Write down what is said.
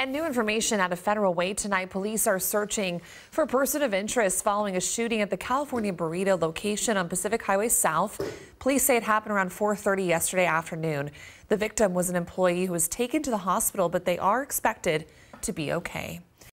And new information out of Federal Way tonight. Police are searching for a person of interest following a shooting at the California Burrito location on Pacific Highway South. Police say it happened around 4:30 yesterday afternoon. The victim was an employee who was taken to the hospital, but they are expected to be okay.